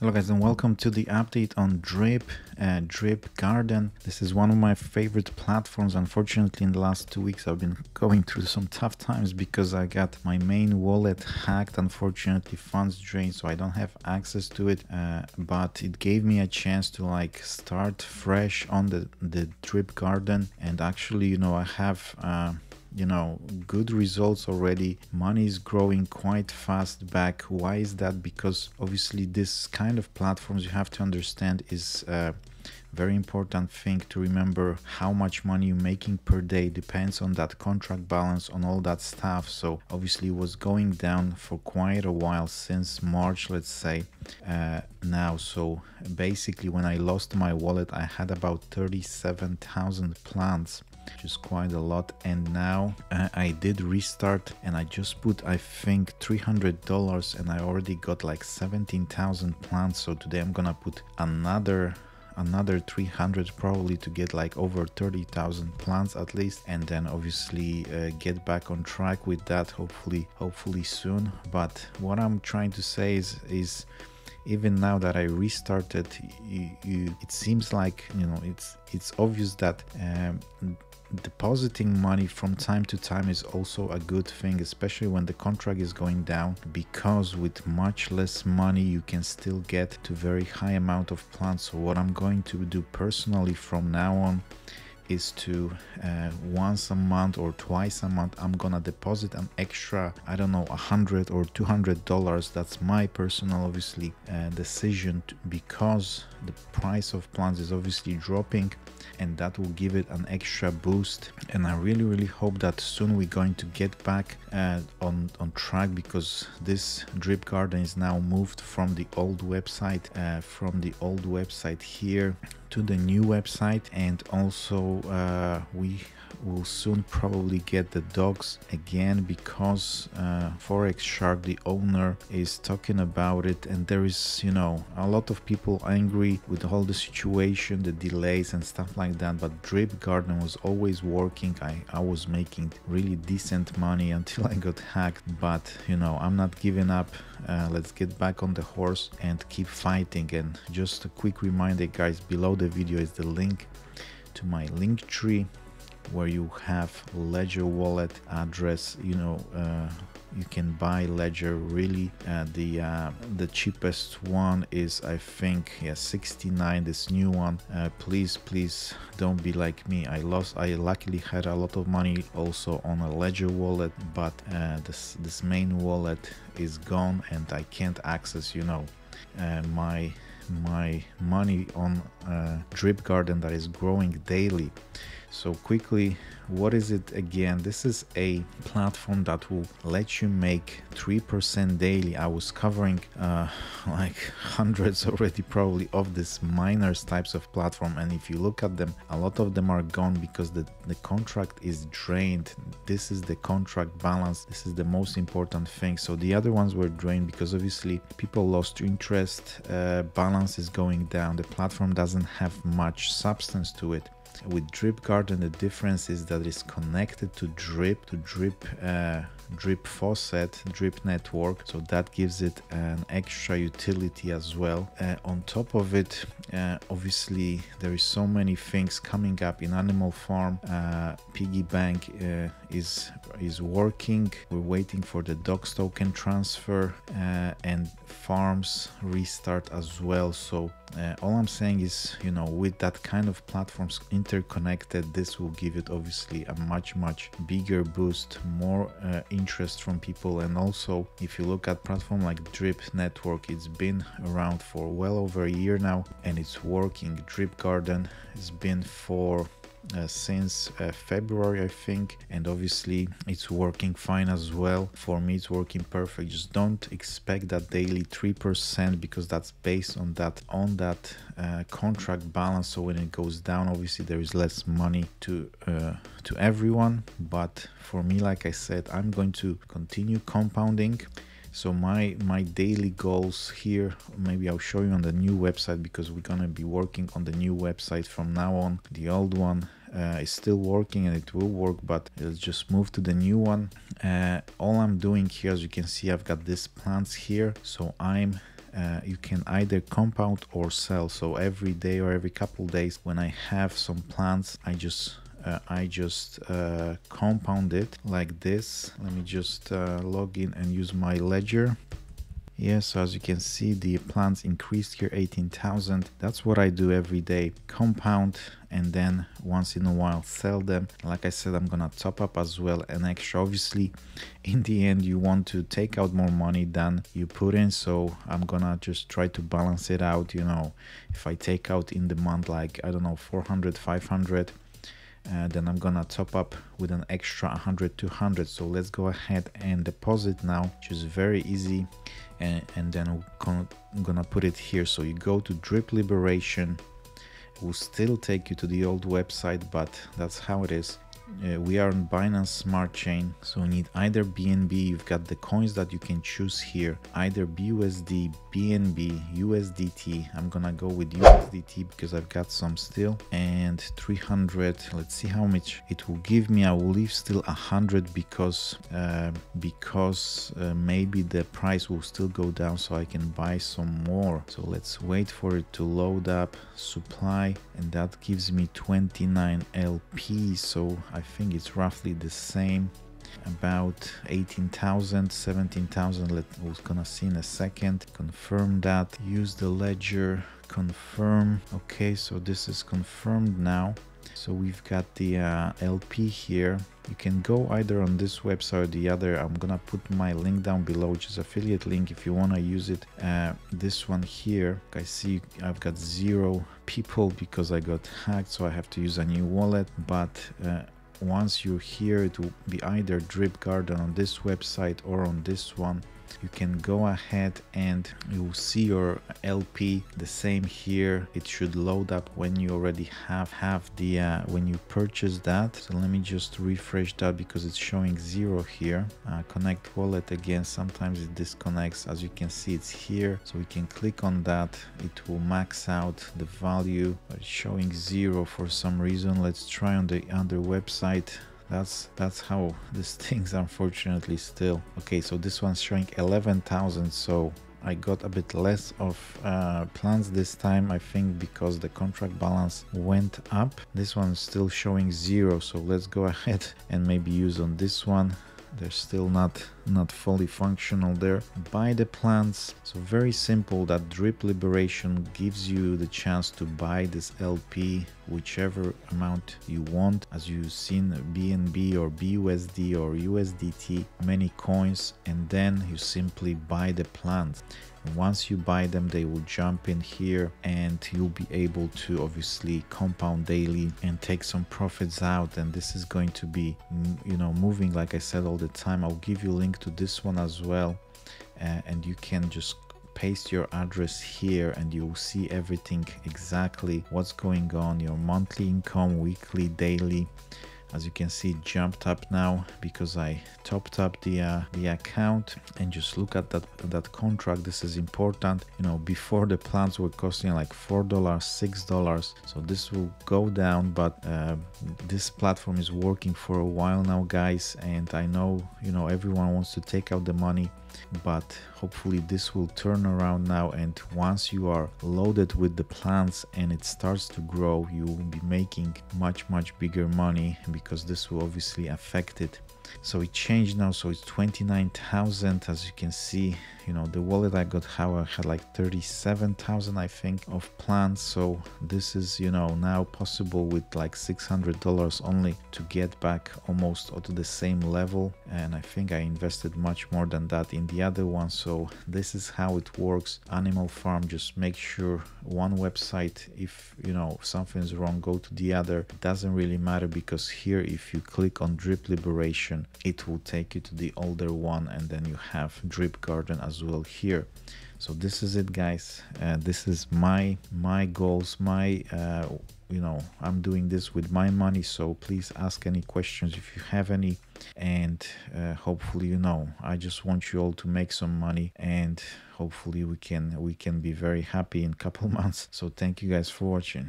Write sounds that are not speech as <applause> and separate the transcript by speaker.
Speaker 1: Hello guys and welcome to the update on Drip, uh, Drip Garden. This is one of my favorite platforms. Unfortunately in the last two weeks I've been going through some tough times because I got my main wallet hacked. Unfortunately funds drained so I don't have access to it uh, but it gave me a chance to like start fresh on the, the Drip Garden and actually you know I have uh, you know good results already. Money is growing quite fast back. Why is that? Because obviously this kind of platforms you have to understand is uh, very important thing to remember how much money you're making per day. Depends on that contract balance on all that stuff. So obviously it was going down for quite a while since march let's say uh, now. So basically when i lost my wallet i had about 37000 plants which is quite a lot. And now uh, i did restart and i just put i think 300 dollars and i already got like 17,000 plants. So today i'm gonna put another another 300 probably to get like over 30,000 plants at least. And then obviously uh, get back on track with that hopefully hopefully soon. But what I'm trying to say is is even now that I restarted you, you, it seems like you know it's it's obvious that um, depositing money from time to time is also a good thing especially when the contract is going down because with much less money you can still get to very high amount of plants. So what i'm going to do personally from now on is to uh, once a month or twice a month i'm gonna deposit an extra i don't know a hundred or two hundred dollars. That's my personal obviously uh, decision to, because the price of plants is obviously dropping and that will give it an extra boost. And i really really hope that soon we're going to get back uh, on on track because this drip garden is now moved from the old website uh, from the old website here to the new website and also uh, we will soon probably get the dogs again because uh, forex shark the owner is talking about it and there is you know a lot of people angry with all the situation the delays and stuff like that but drip garden was always working. I i was making really decent money <laughs> until i got hacked but you know i'm not giving up. Uh, let's get back on the horse and keep fighting. And just a quick reminder guys below the video is the link to my link tree where you have ledger wallet address you know uh, you can buy ledger really. Uh, the uh, the cheapest one is i think yeah 69 this new one. Uh, please please don't be like me. I lost i luckily had a lot of money also on a ledger wallet but uh, this this main wallet is gone and i can't access you know uh, my my money on uh, drip garden that is growing daily so quickly what is it again? This is a platform that will let you make 3% daily. I was covering uh, <laughs> like hundreds already probably of these miners types of platform. And if you look at them a lot of them are gone because the, the contract is drained. This is the contract balance. This is the most important thing. So the other ones were drained because obviously people lost interest uh, balance is going down. The platform doesn't have much substance to it with drip garden the difference is that it's connected to drip to drip uh, drip faucet drip network. So that gives it an extra utility as well. Uh, on top of it uh, obviously there is so many things coming up in animal farm. Uh, piggy bank uh, is is working. We're waiting for the dogs token transfer uh, and farms restart as well. So uh, all i'm saying is you know with that kind of platforms interconnected this will give it obviously a much much bigger boost more uh, interest from people. And also if you look at platform like drip network it's been around for well over a year now and it's working. Drip garden has been for since uh, February, I think, and obviously it's working fine as well. For me, it's working perfect. Just don't expect that daily three percent because that's based on that on that uh, contract balance. So when it goes down, obviously there is less money to uh, to everyone. But for me, like I said, I'm going to continue compounding so my my daily goals here maybe i'll show you on the new website because we're gonna be working on the new website from now on the old one uh, is still working and it will work but let's just move to the new one uh, all i'm doing here as you can see i've got these plants here so i'm uh, you can either compound or sell so every day or every couple days when i have some plants i just uh, I just uh, compound it like this. Let me just uh, log in and use my ledger. Yes, so as you can see, the plants increased here 18,000. That's what I do every day. Compound and then once in a while sell them. Like I said, I'm gonna top up as well an extra. Obviously, in the end, you want to take out more money than you put in. So I'm gonna just try to balance it out. You know, if I take out in the month, like, I don't know, 400, 500, uh, then I'm gonna top up with an extra 100 200 so let's go ahead and deposit now which is very easy. And, and then I'm gonna put it here. So you go to drip liberation. It will still take you to the old website but that's how it is uh, we are on Binance Smart Chain, so we need either BNB. You've got the coins that you can choose here, either BUSD, BNB, USDT. I'm gonna go with USDT because I've got some still, and 300. Let's see how much it will give me. I will leave still 100 because uh, because uh, maybe the price will still go down, so I can buy some more. So let's wait for it to load up. Supply, and that gives me 29 LP. So I think it's roughly the same about 18,000 17,000 let we're gonna see in a second. Confirm that use the ledger confirm. Okay so this is confirmed now. So we've got the uh, LP here. You can go either on this website or the other. I'm gonna put my link down below which is affiliate link if you want to use it. Uh, this one here I see I've got zero people because I got hacked so I have to use a new wallet but uh, once you're here it will be either drip garden on this website or on this one you can go ahead and you will see your LP the same here. It should load up when you already have have the uh, when you purchase that. So let me just refresh that because it's showing zero here. Uh, connect wallet again. Sometimes it disconnects. As you can see it's here. So we can click on that. It will max out the value. But it's showing zero for some reason. Let's try on the other website that's that's how this <laughs> thing's unfortunately still. Okay so this one's showing 11,000 so I got a bit less of uh, plants this time I think because the contract balance went up. This one's still showing zero so let's go <laughs> ahead and maybe use on this one they're still not not fully functional there buy the plants. So very simple that drip liberation gives you the chance to buy this lp whichever amount you want. As you've seen bnb or busd or usdt many coins and then you simply buy the plants once you buy them they will jump in here and you'll be able to obviously compound daily and take some profits out. And this is going to be you know moving like i said all the time. I'll give you a link to this one as well. Uh, and you can just paste your address here and you'll see everything exactly what's going on your monthly income weekly daily as you can see jumped up now because I topped up the uh, the account and just look at that that contract. This is important. You know before the plants were costing like four dollars six dollars. So this will go down but uh, this platform is working for a while now guys. And I know you know everyone wants to take out the money but hopefully this will turn around now and once you are loaded with the plants and it starts to grow you will be making much much bigger money because this will obviously affect it so it changed now so it's 29,000 as you can see you know the wallet I got how I had like 37,000 I think of plants so this is you know now possible with like $600 only to get back almost to the same level. And I think I invested much more than that in the other one. So this is how it works. Animal farm just make sure one website if you know something's wrong go to the other. It doesn't really matter because here if you click on drip liberation it will take you to the older one and then you have drip garden as well here. So this is it guys. Uh, this is my my goals my uh, you know i'm doing this with my money so please ask any questions if you have any. And uh, hopefully you know i just want you all to make some money and hopefully we can we can be very happy in couple <laughs> months. So thank you guys for watching